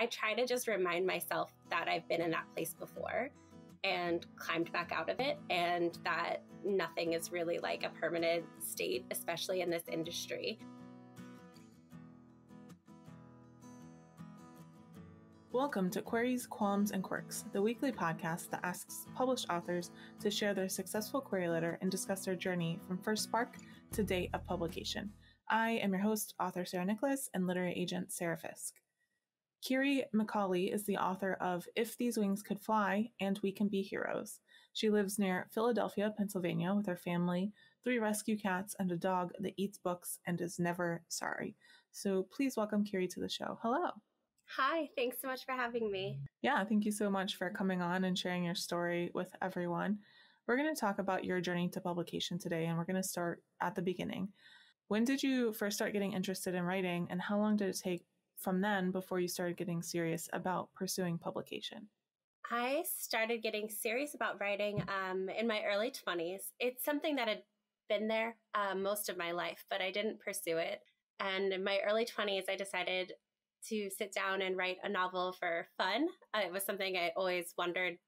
I try to just remind myself that I've been in that place before and climbed back out of it, and that nothing is really like a permanent state, especially in this industry. Welcome to Queries, Qualms, and Quirks, the weekly podcast that asks published authors to share their successful query letter and discuss their journey from first spark to date of publication. I am your host, author Sarah Nicolas, and literary agent Sarah Fisk. Kyrie McCauley is the author of If These Wings Could Fly and We Can Be Heroes. She lives near Philadelphia, Pennsylvania, with her family, three rescue cats, and a dog that eats books and is never sorry. So please welcome Kyrie to the show. Hello. Hi, thanks so much for having me. Yeah, thank you so much for coming on and sharing your story with everyone. We're going to talk about your journey to publication today, and we're going to start at the beginning. When did you first start getting interested in writing, and how long did it take from then before you started getting serious about pursuing publication? I started getting serious about writing um, in my early 20s. It's something that had been there uh, most of my life, but I didn't pursue it. And in my early 20s, I decided to sit down and write a novel for fun. Uh, it was something I always wondered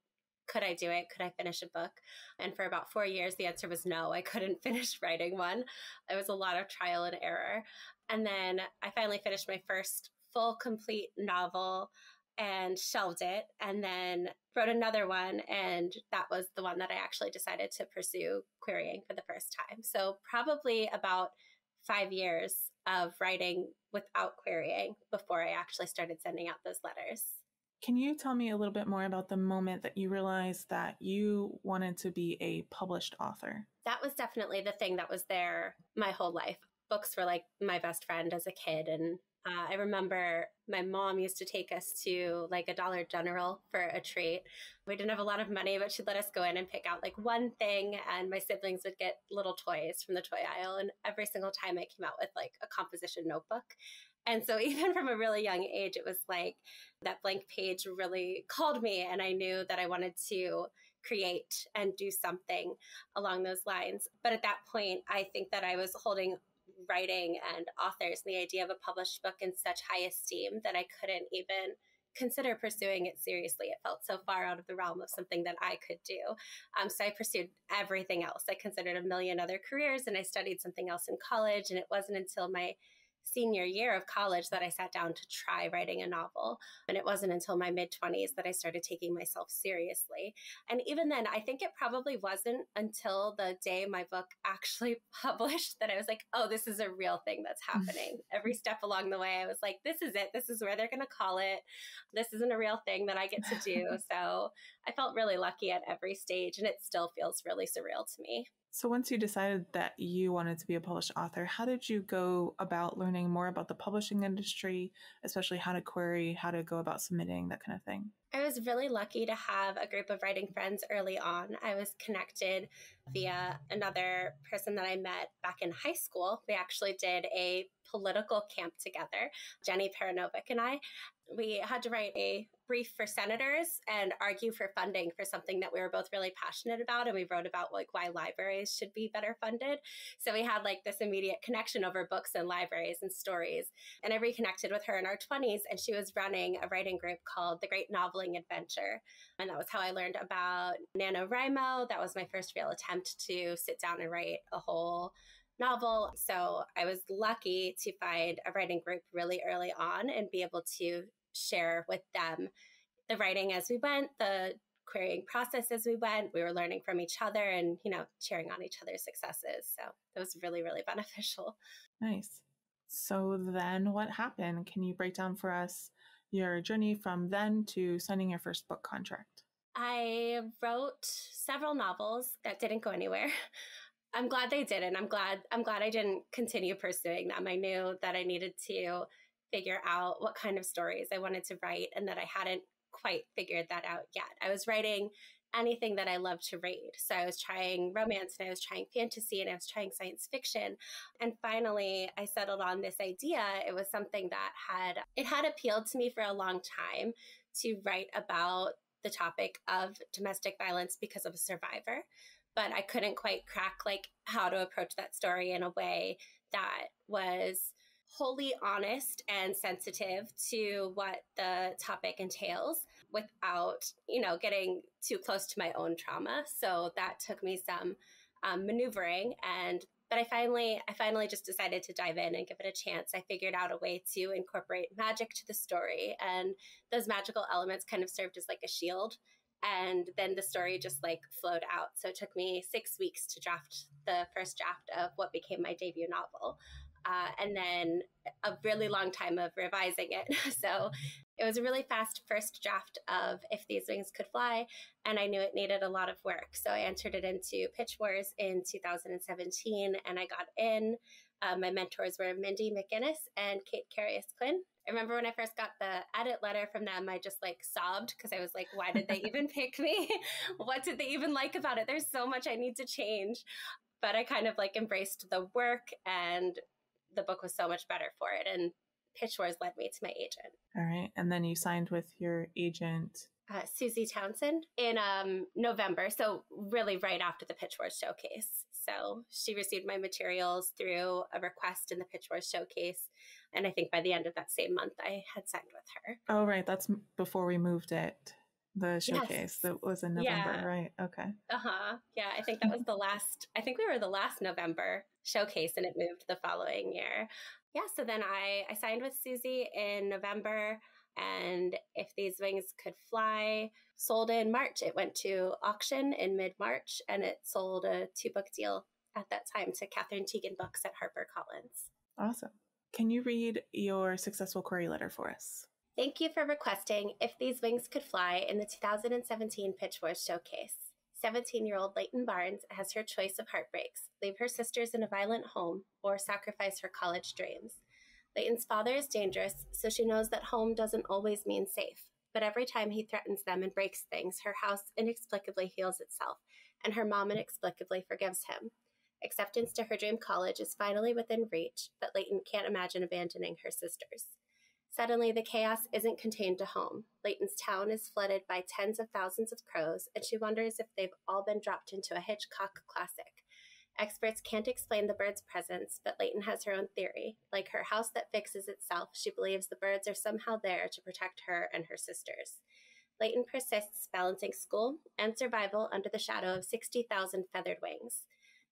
could I do it? Could I finish a book? And for about four years, the answer was no, I couldn't finish writing one. It was a lot of trial and error. And then I finally finished my first full, complete novel and shelved it and then wrote another one and that was the one that I actually decided to pursue querying for the first time. So probably about 5 years of writing without querying before I actually started sending out those letters. Can you tell me a little bit more about the moment that you realized that you wanted to be a published author? That was definitely the thing that was there my whole life. Books were like my best friend as a kid. And uh, I remember my mom used to take us to like a Dollar General for a treat. We didn't have a lot of money, but she'd let us go in and pick out like one thing. And my siblings would get little toys from the toy aisle. And every single time I came out with like a composition notebook. And so, even from a really young age, it was like that blank page really called me, and I knew that I wanted to create and do something along those lines. But at that point, I think that I was holding writing and authors and the idea of a published book in such high esteem that I couldn't even consider pursuing it seriously. It felt so far out of the realm of something that I could do. Um, so I pursued everything else. I considered a million other careers and I studied something else in college. And it wasn't until my senior year of college that I sat down to try writing a novel. And it wasn't until my mid 20s that I started taking myself seriously. And even then, I think it probably wasn't until the day my book actually published that I was like, oh, this is a real thing that's mm. happening. Every step along the way, I was like, this is it. This is where they're going to call it. This isn't a real thing that I get to do. so I felt really lucky at every stage, and it still feels really surreal to me. So, once you decided that you wanted to be a published author, how did you go about learning more about the publishing industry, especially how to query, how to go about submitting, that kind of thing? I was really lucky to have a group of writing friends early on. I was connected via another person that I met back in high school. We actually did a political camp together, Jenny Perinovic and I. We had to write a brief for senators and argue for funding for something that we were both really passionate about and we wrote about like why libraries should be better funded. So we had like this immediate connection over books and libraries and stories. And i reconnected with her in our 20s and she was running a writing group called the great noveling adventure. And that was how i learned about nanowrimo. That was my first real attempt to sit down and write a whole novel. So I was lucky to find a writing group really early on and be able to share with them the writing as we went, the querying process as we went. We were learning from each other and, you know, cheering on each other's successes. So it was really, really beneficial. Nice. So then what happened? Can you break down for us your journey from then to signing your first book contract? I wrote several novels that didn't go anywhere. I'm glad they didn't. I'm glad I'm glad I didn't continue pursuing them. I knew that I needed to figure out what kind of stories I wanted to write and that I hadn't quite figured that out yet. I was writing anything that I loved to read. So I was trying romance and I was trying fantasy and I was trying science fiction. And finally I settled on this idea. It was something that had it had appealed to me for a long time to write about the topic of domestic violence because of a survivor. But I couldn't quite crack like how to approach that story in a way that was wholly honest and sensitive to what the topic entails without, you know, getting too close to my own trauma. So that took me some um, maneuvering and but I finally I finally just decided to dive in and give it a chance. I figured out a way to incorporate magic to the story and those magical elements kind of served as like a shield and then the story just like flowed out. So it took me 6 weeks to draft the first draft of what became my debut novel. Uh, and then a really long time of revising it. so it was a really fast first draft of If These Wings Could Fly, and I knew it needed a lot of work. So I entered it into Pitch Wars in 2017, and I got in. Uh, my mentors were Mindy McGinnis and Kate Karyus Quinn. I remember when I first got the edit letter from them, I just like sobbed because I was like, why did they even pick me? what did they even like about it? There's so much I need to change. But I kind of like embraced the work and the book was so much better for it. And Pitch Wars led me to my agent. All right. And then you signed with your agent. Uh, Suzie Townsend in um, November. So, really, right after the Pitch Wars showcase. So, she received my materials through a request in the Pitch Wars showcase. And I think by the end of that same month, I had signed with her. Oh, right. That's before we moved it the showcase yes. that was in November, yeah. right? Okay. Uh huh. Yeah, I think that was the last. I think we were the last November showcase, and it moved the following year. Yeah. So then I I signed with Suzie in November, and if these wings could fly, sold in March. It went to auction in mid March, and it sold a two book deal at that time to Katherine Tegen Books at HarperCollins. Awesome. Can you read your successful query letter for us? Thank you for requesting If These Wings Could Fly in the 2017 Pitch Wars Showcase. 17 year old Leighton Barnes has her choice of heartbreaks leave her sisters in a violent home or sacrifice her college dreams. Leighton's father is dangerous, so she knows that home doesn't always mean safe. But every time he threatens them and breaks things, her house inexplicably heals itself, and her mom inexplicably forgives him. Acceptance to her dream college is finally within reach, but Leighton can't imagine abandoning her sisters. Suddenly, the chaos isn't contained to home. Leighton's town is flooded by tens of thousands of crows, and she wonders if they've all been dropped into a Hitchcock classic. Experts can't explain the birds' presence, but Leighton has her own theory. Like her house that fixes itself, she believes the birds are somehow there to protect her and her sisters. Leighton persists balancing school and survival under the shadow of 60,000 feathered wings.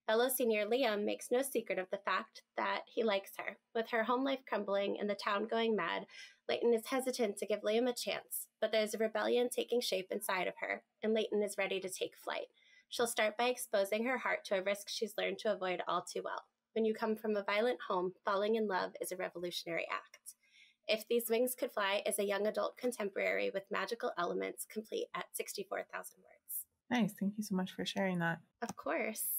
Fellow senior Liam makes no secret of the fact that he likes her. With her home life crumbling and the town going mad, Leighton is hesitant to give Liam a chance, but there's a rebellion taking shape inside of her, and Leighton is ready to take flight. She'll start by exposing her heart to a risk she's learned to avoid all too well. When you come from a violent home, falling in love is a revolutionary act. If These Wings Could Fly is a young adult contemporary with magical elements complete at 64,000 words. Nice. Thank you so much for sharing that. Of course.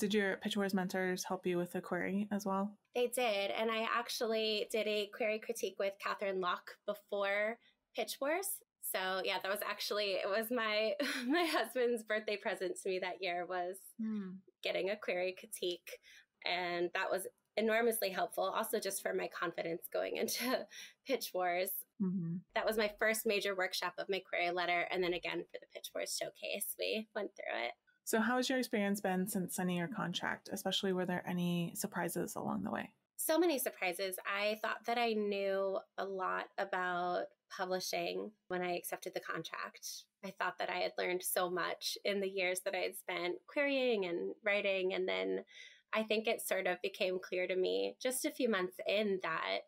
Did your Pitch Wars mentors help you with the query as well? They did. And I actually did a query critique with Catherine Locke before Pitch Wars. So yeah, that was actually it was my my husband's birthday present to me that year was mm. getting a query critique. And that was enormously helpful also just for my confidence going into pitch wars mm-hmm. that was my first major workshop of my query letter and then again for the pitch wars showcase we went through it so, how has your experience been since signing your contract? Especially, were there any surprises along the way? So many surprises. I thought that I knew a lot about publishing when I accepted the contract. I thought that I had learned so much in the years that I had spent querying and writing. And then I think it sort of became clear to me just a few months in that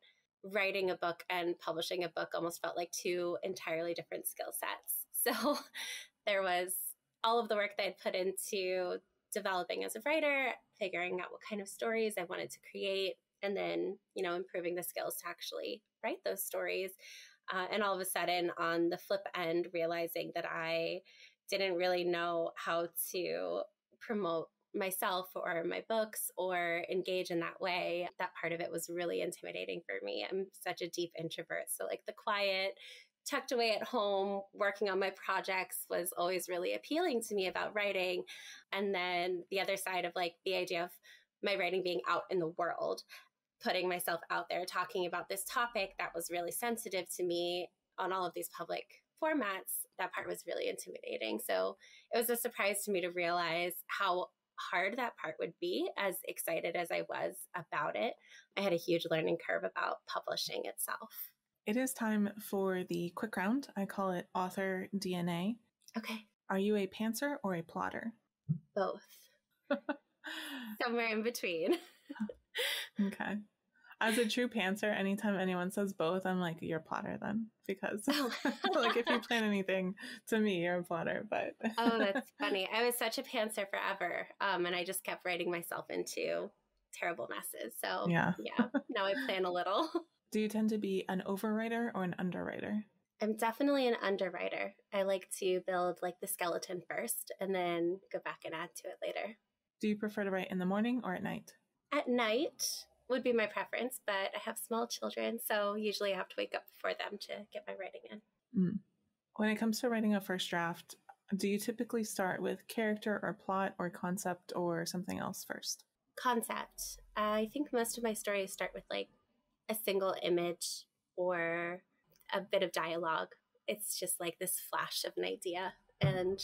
writing a book and publishing a book almost felt like two entirely different skill sets. So there was all of the work that I'd put into developing as a writer, figuring out what kind of stories I wanted to create, and then, you know, improving the skills to actually write those stories. Uh, and all of a sudden, on the flip end, realizing that I didn't really know how to promote myself or my books or engage in that way, that part of it was really intimidating for me. I'm such a deep introvert. So, like the quiet, tucked away at home working on my projects was always really appealing to me about writing. And then the other side of like the idea of my writing being out in the world, putting myself out there, talking about this topic that was really sensitive to me on all of these public formats, that part was really intimidating. So it was a surprise to me to realize how hard that part would be, as excited as I was about it, I had a huge learning curve about publishing itself. It is time for the quick round. I call it author DNA. Okay. Are you a pantser or a plotter? Both. Somewhere in between. okay. As a true pantser, anytime anyone says both, I'm like, you're a plotter then. Because oh. like if you plan anything to me, you're a plotter. But Oh, that's funny. I was such a pantser forever. Um, and I just kept writing myself into terrible messes. So yeah. yeah. Now I plan a little. Do you tend to be an overwriter or an underwriter? I'm definitely an underwriter. I like to build like the skeleton first and then go back and add to it later. Do you prefer to write in the morning or at night? At night would be my preference, but I have small children, so usually I have to wake up before them to get my writing in. Mm. When it comes to writing a first draft, do you typically start with character or plot or concept or something else first? Concept. I think most of my stories start with like a single image or a bit of dialogue. It's just like this flash of an idea. And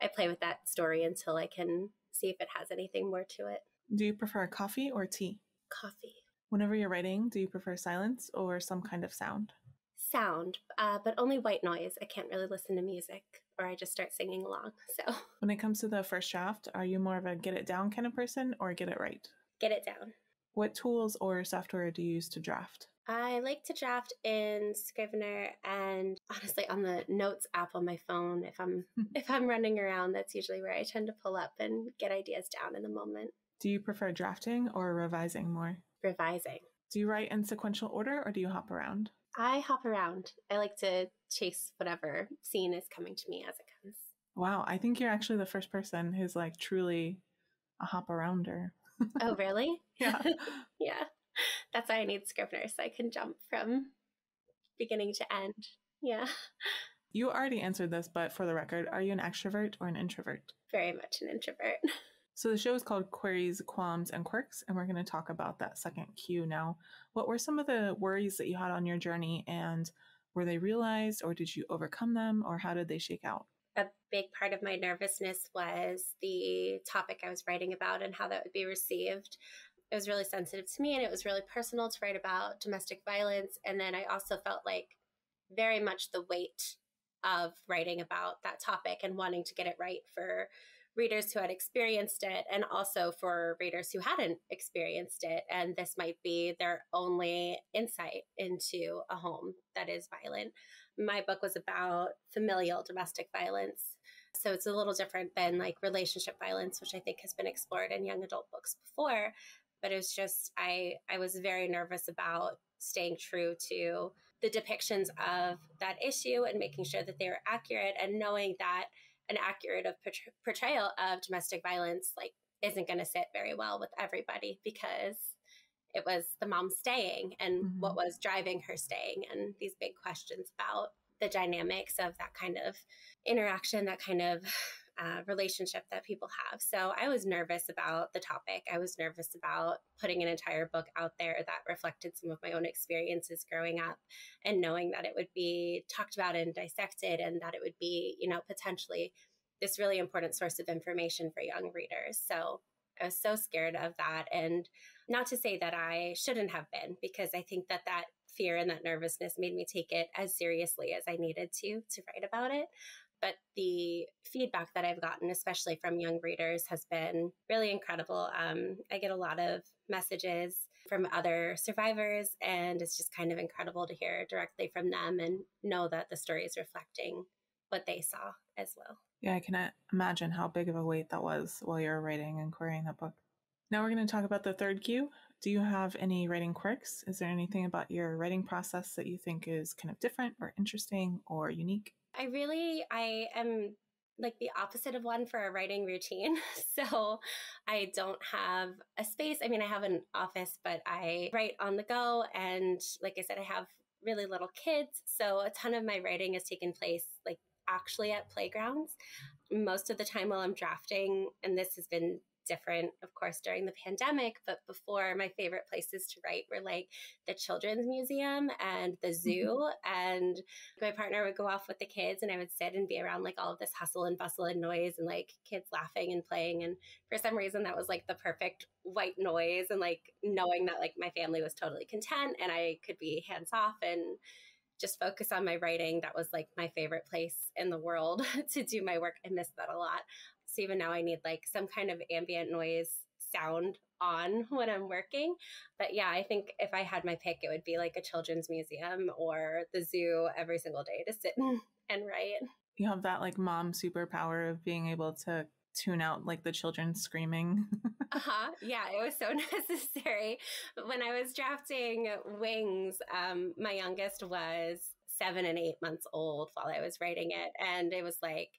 I play with that story until I can see if it has anything more to it. Do you prefer coffee or tea? Coffee. Whenever you're writing, do you prefer silence or some kind of sound? Sound, uh, but only white noise. I can't really listen to music or I just start singing along. So, when it comes to the first draft, are you more of a get it down kind of person or get it right? Get it down. What tools or software do you use to draft? I like to draft in Scrivener and honestly on the notes app on my phone. If I'm if I'm running around, that's usually where I tend to pull up and get ideas down in the moment. Do you prefer drafting or revising more? Revising. Do you write in sequential order or do you hop around? I hop around. I like to chase whatever scene is coming to me as it comes. Wow, I think you're actually the first person who's like truly a hop arounder. Oh, really? yeah. yeah. That's why I need Scrivener so I can jump from beginning to end. Yeah. You already answered this, but for the record, are you an extrovert or an introvert? Very much an introvert. So the show is called Queries, Qualms, and Quirks, and we're going to talk about that second Q now. What were some of the worries that you had on your journey, and were they realized, or did you overcome them, or how did they shake out? A big part of my nervousness was the topic I was writing about and how that would be received. It was really sensitive to me, and it was really personal to write about domestic violence. And then I also felt like very much the weight of writing about that topic and wanting to get it right for readers who had experienced it and also for readers who hadn't experienced it. And this might be their only insight into a home that is violent. My book was about familial domestic violence. So it's a little different than like relationship violence, which I think has been explored in young adult books before. But it was just, I, I was very nervous about staying true to the depictions of that issue and making sure that they were accurate and knowing that an accurate of portrayal of domestic violence like isn't going to sit very well with everybody because it was the mom staying and mm-hmm. what was driving her staying and these big questions about the dynamics of that kind of interaction that kind of uh, relationship that people have. So I was nervous about the topic. I was nervous about putting an entire book out there that reflected some of my own experiences growing up and knowing that it would be talked about and dissected and that it would be, you know, potentially this really important source of information for young readers. So I was so scared of that. And not to say that I shouldn't have been, because I think that that fear and that nervousness made me take it as seriously as I needed to to write about it but the feedback that I've gotten, especially from young readers, has been really incredible. Um, I get a lot of messages from other survivors, and it's just kind of incredible to hear directly from them and know that the story is reflecting what they saw as well. Yeah, I can uh, imagine how big of a weight that was while you were writing and querying that book. Now we're going to talk about the third Q. Do you have any writing quirks? Is there anything about your writing process that you think is kind of different or interesting or unique? I really, I am like the opposite of one for a writing routine. So I don't have a space. I mean, I have an office, but I write on the go. And like I said, I have really little kids. So a ton of my writing has taken place like actually at playgrounds. Most of the time while I'm drafting, and this has been different, of course, during the pandemic. But before, my favorite places to write were like the Children's Museum and the mm-hmm. zoo. Mm-hmm. And my partner would go off with the kids, and I would sit and be around like all of this hustle and bustle and noise and like kids laughing and playing. And for some reason, that was like the perfect white noise and like knowing that like my family was totally content and I could be hands off and just focus on my writing. That was like my favorite place in the world to do my work. I miss that a lot. So even now I need like some kind of ambient noise sound on when I'm working. But yeah, I think if I had my pick, it would be like a children's museum or the zoo every single day to sit and write. You have that like mom superpower of being able to tune out like the children screaming. uh-huh. Yeah, it was so necessary. When I was drafting Wings, um, my youngest was seven and eight months old while I was writing it. And it was like,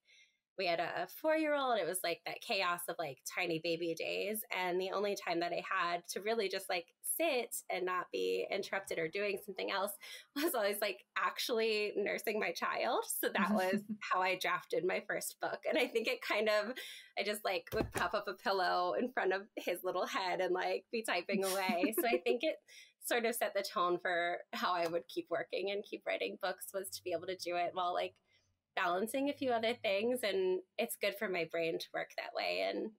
we had a four year old. It was like that chaos of like tiny baby days. And the only time that I had to really just like sit and not be interrupted or doing something else was always like actually nursing my child. So that was how I drafted my first book. And I think it kind of, I just like would prop up a pillow in front of his little head and like be typing away. so I think it sort of set the tone for how I would keep working and keep writing books was to be able to do it while like balancing a few other things and it's good for my brain to work that way and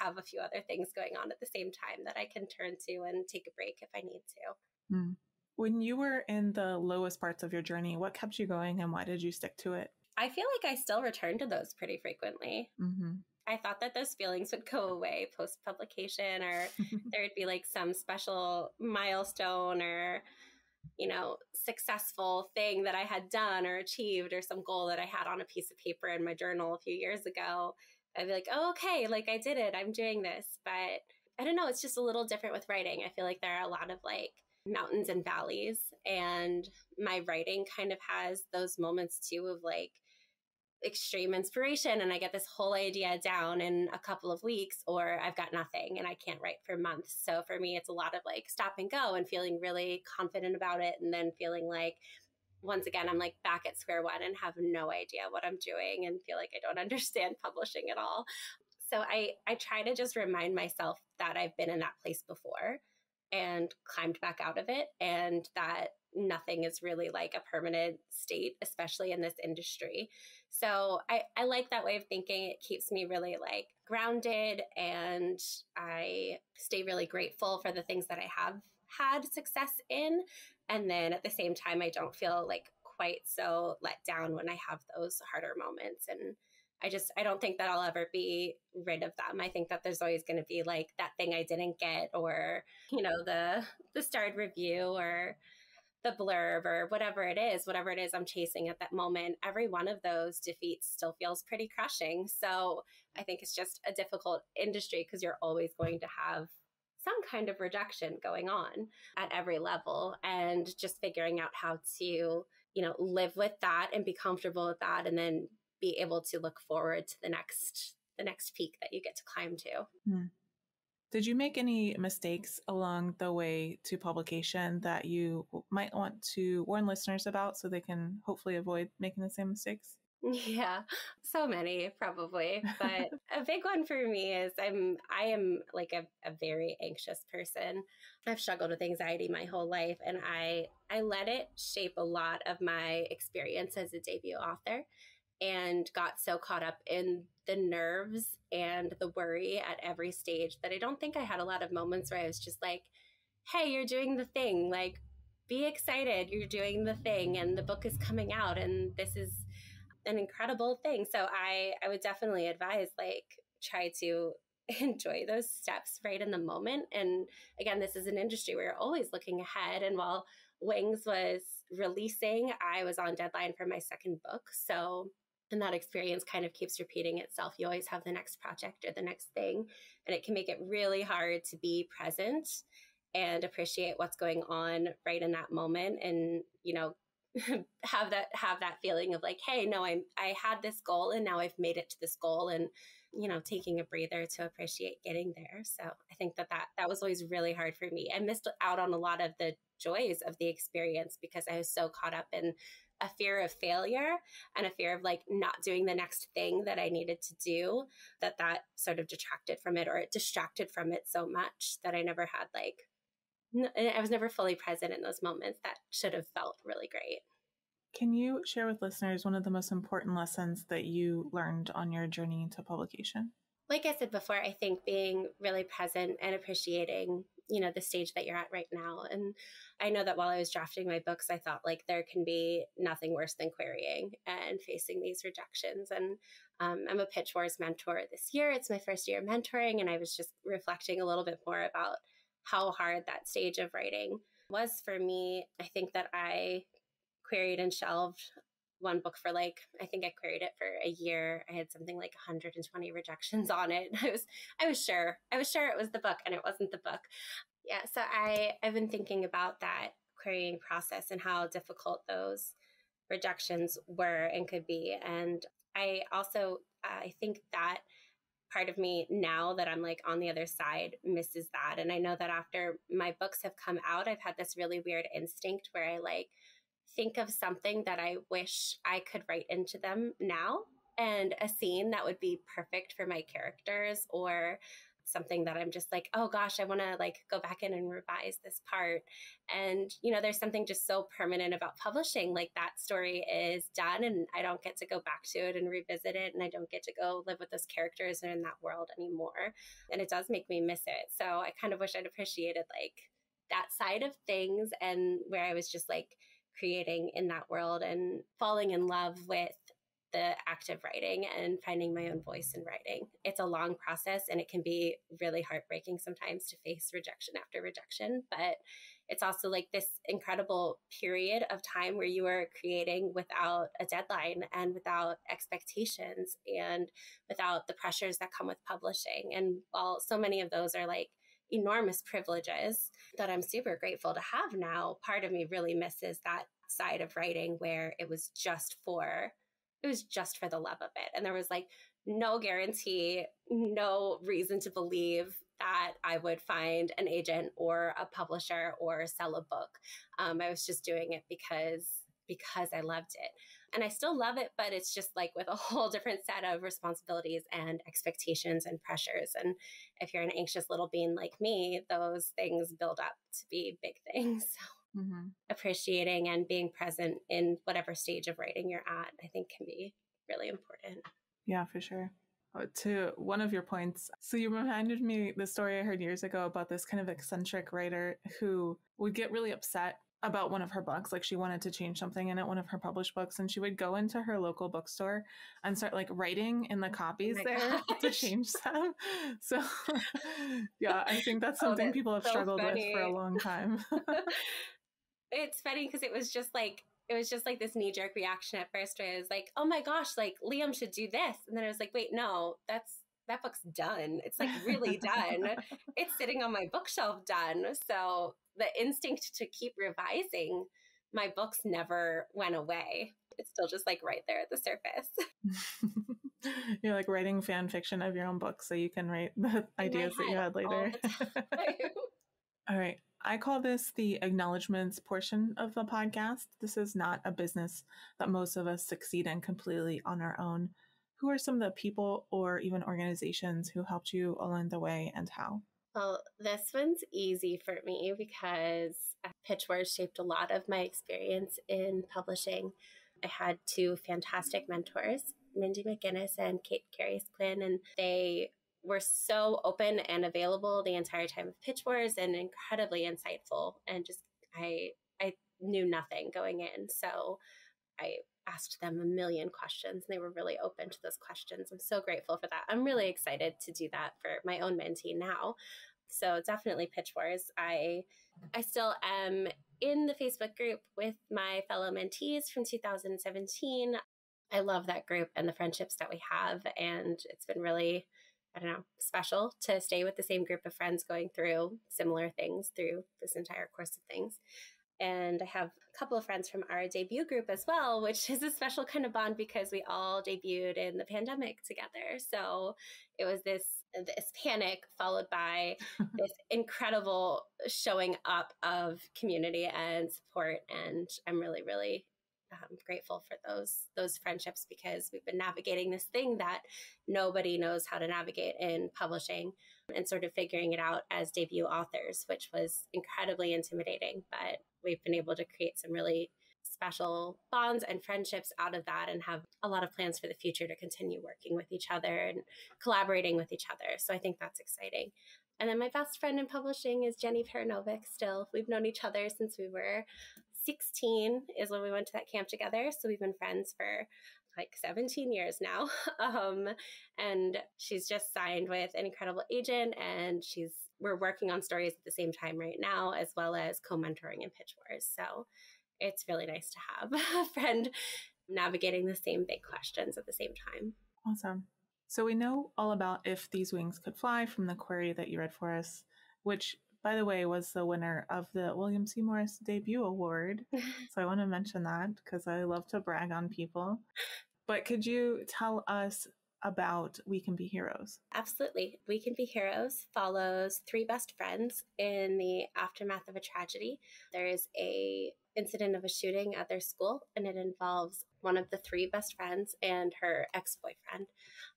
have a few other things going on at the same time that I can turn to and take a break if I need to. Mm. When you were in the lowest parts of your journey, what kept you going and why did you stick to it? I feel like I still return to those pretty frequently. Mm-hmm. I thought that those feelings would go away post publication or there would be like some special milestone or you know, successful thing that I had done or achieved or some goal that I had on a piece of paper in my journal a few years ago, I'd be like, oh, okay, like I did it. I'm doing this. But I don't know. It's just a little different with writing. I feel like there are a lot of like mountains and valleys. And my writing kind of has those moments too of like, extreme inspiration and I get this whole idea down in a couple of weeks, or I've got nothing and I can't write for months. So for me, it's a lot of like stop and go and feeling really confident about it. And then feeling like, once again, I'm like back at square one and have no idea what I'm doing and feel like I don't understand publishing at all. So I, I try to just remind myself that I've been in that place before and climbed back out of it and that nothing is really like a permanent state, especially in this industry. So I, I like that way of thinking. It keeps me really like grounded and I stay really grateful for the things that I have had success in. And then at the same time, I don't feel like quite so let down when I have those harder moments. And I just, I don't think that I'll ever be rid of them. I think that there's always going to be like that thing I didn't get or, you know, the, the starred review or, the blurb or whatever it is, whatever it is I'm chasing at that moment, every one of those defeats still feels pretty crushing. So I think it's just a difficult industry because you're always going to have some kind of rejection going on at every level and just figuring out how to, you know, live with that and be comfortable with that and then be able to look forward to the next the next peak that you get to climb to. Hmm. Did you make any mistakes along the way to publication that you might want to warn listeners about so they can hopefully avoid making the same mistakes? Yeah, so many probably, but a big one for me is I'm I am like a, a very anxious person. I've struggled with anxiety my whole life and I I let it shape a lot of my experience as a debut author and got so caught up in the nerves and the worry at every stage that I don't think I had a lot of moments where I was just like, hey, you're doing the thing. Like, be excited. You're doing the thing, and the book is coming out, and this is an incredible thing. So I, I would definitely advise like try to enjoy those steps right in the moment. And again, this is an industry where you're always looking ahead. And while Wings was releasing, I was on deadline for my second book. So and that experience kind of keeps repeating itself. You always have the next project or the next thing, and it can make it really hard to be present and appreciate what's going on right in that moment and, you know, have that have that feeling of like, hey, no, I'm I had this goal and now I've made it to this goal and you know, taking a breather to appreciate getting there. So I think that that, that was always really hard for me. I missed out on a lot of the joys of the experience because I was so caught up in a fear of failure and a fear of like not doing the next thing that I needed to do, that that sort of detracted from it or it distracted from it so much that I never had like, I was never fully present in those moments that should have felt really great. Can you share with listeners one of the most important lessons that you learned on your journey to publication? Like I said before, I think being really present and appreciating, you know, the stage that you're at right now. And I know that while I was drafting my books, I thought like there can be nothing worse than querying and facing these rejections. And um, I'm a Pitch Wars mentor this year. It's my first year mentoring. And I was just reflecting a little bit more about how hard that stage of writing was for me. I think that I queried and shelved one book for like I think I queried it for a year. I had something like 120 rejections on it. I was I was sure. I was sure it was the book and it wasn't the book. Yeah, so I I've been thinking about that querying process and how difficult those rejections were and could be and I also I think that part of me now that I'm like on the other side misses that and I know that after my books have come out I've had this really weird instinct where I like think of something that I wish I could write into them now and a scene that would be perfect for my characters or something that I'm just like, oh gosh, I want to like go back in and revise this part. And, you know, there's something just so permanent about publishing. Like that story is done and I don't get to go back to it and revisit it. And I don't get to go live with those characters and in that world anymore. And it does make me miss it. So I kind of wish I'd appreciated like that side of things and where I was just like, creating in that world and falling in love with the act of writing and finding my own voice in writing. It's a long process and it can be really heartbreaking sometimes to face rejection after rejection, but it's also like this incredible period of time where you are creating without a deadline and without expectations and without the pressures that come with publishing. And while so many of those are like enormous privileges that I'm super grateful to have now. Part of me really misses that side of writing where it was just for it was just for the love of it and there was like no guarantee, no reason to believe that I would find an agent or a publisher or sell a book. Um, I was just doing it because because I loved it and I still love it, but it's just like with a whole different set of responsibilities and expectations and pressures. And if you're an anxious little being like me, those things build up to be big things. So mm-hmm. appreciating and being present in whatever stage of writing you're at, I think can be really important. Yeah, for sure. Uh, to one of your points, so you reminded me the story I heard years ago about this kind of eccentric writer who would get really upset about one of her books like she wanted to change something in it one of her published books and she would go into her local bookstore and start like writing in the copies oh there gosh. to change them so yeah i think that's oh, something oh, that's people have so struggled funny. with for a long time it's funny because it was just like it was just like this knee jerk reaction at first where I was like, oh my gosh, like Liam should do this. And then I was like, wait, no, that's that book's done. It's like really done. it's sitting on my bookshelf done. So the instinct to keep revising my books never went away. It's still just like right there at the surface. You're like writing fan fiction of your own book so you can write the ideas that you had later. All right. I call this the acknowledgments portion of the podcast. This is not a business that most of us succeed in completely on our own. Who are some of the people or even organizations who helped you along the way and how? Well, this one's easy for me because Pitch Wars shaped a lot of my experience in publishing. I had two fantastic mentors, Mindy McGinnis and Kate Karyus Quinn, and they were so open and available the entire time of Pitch Wars and incredibly insightful. And just, I, I knew nothing going in. So I asked them a million questions and they were really open to those questions. I'm so grateful for that. I'm really excited to do that for my own mentee now. So definitely pitch wars. I I still am in the Facebook group with my fellow mentees from 2017. I love that group and the friendships that we have and it's been really I don't know, special to stay with the same group of friends going through similar things through this entire course of things. And I have a couple of friends from our debut group as well, which is a special kind of bond because we all debuted in the pandemic together. So it was this this panic followed by this incredible showing up of community and support. And I'm really, really um, grateful for those those friendships because we've been navigating this thing that nobody knows how to navigate in publishing and sort of figuring it out as debut authors, which was incredibly intimidating. But we've been able to create some really special bonds and friendships out of that and have a lot of plans for the future to continue working with each other and collaborating with each other. So I think that's exciting. And then my best friend in publishing is Jenny Perinovic still. We've known each other since we were 16 is when we went to that camp together. So we've been friends for like 17 years now. Um, and she's just signed with an incredible agent and she's we're working on stories at the same time right now, as well as co-mentoring in Pitch Wars. So it's really nice to have a friend navigating the same big questions at the same time. Awesome. So we know all about If These Wings Could Fly from the query that you read for us, which by the way, was the winner of the William C. Morris Debut Award. so I want to mention that because I love to brag on people. But could you tell us about We Can Be Heroes? Absolutely. We Can Be Heroes follows three best friends in the aftermath of a tragedy. There is a incident of a shooting at their school and it involves one of the three best friends and her ex-boyfriend.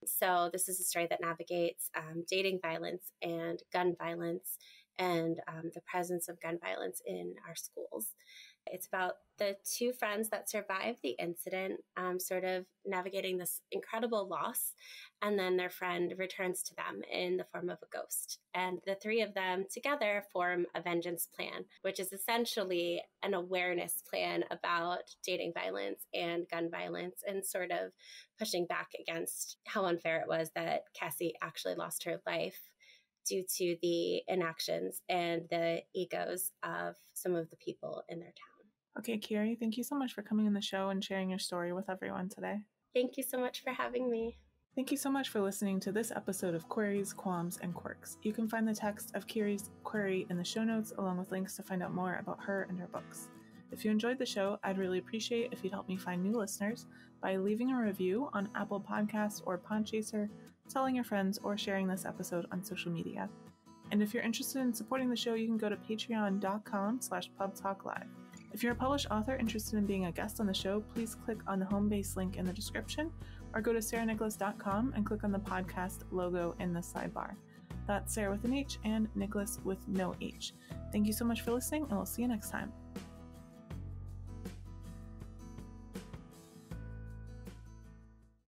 So this is a story that navigates um, dating violence and gun violence and um, the presence of gun violence in our schools. It's about the two friends that survived the incident, um, sort of navigating this incredible loss. And then their friend returns to them in the form of a ghost. And the three of them together form a vengeance plan, which is essentially an awareness plan about dating violence and gun violence and sort of pushing back against how unfair it was that Cassie actually lost her life due to the inactions and the egos of some of the people in their town. Okay, Kyrie, thank you so much for coming on the show and sharing your story with everyone today. Thank you so much for having me. Thank you so much for listening to this episode of Queries, Qualms, and Quirks. You can find the text of Kyrie's query in the show notes, along with links to find out more about her and her books. If you enjoyed the show, I'd really appreciate if you'd help me find new listeners by leaving a review on Apple Podcasts or Podchaser telling your friends, or sharing this episode on social media. And if you're interested in supporting the show, you can go to patreon.com slash pubtalklive. If you're a published author interested in being a guest on the show, please click on the home base link in the description or go to sarahnicolas.com and click on the podcast logo in the sidebar. That's Sarah with an H and Nicolas with no H. Thank you so much for listening, and we'll see you next time.